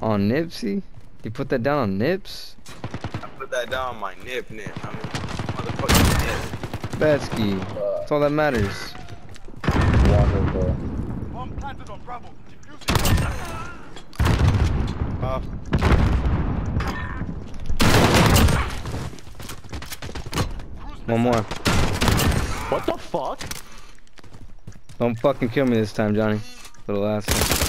On Nipsey? You put that down on Nips? I put that down on my nip nip. I mean, motherfucking nip. Betsky. That's all that matters. Bomb planted on Bravo. Uh, One more. What the fuck? Don't fucking kill me this time, Johnny. Little the.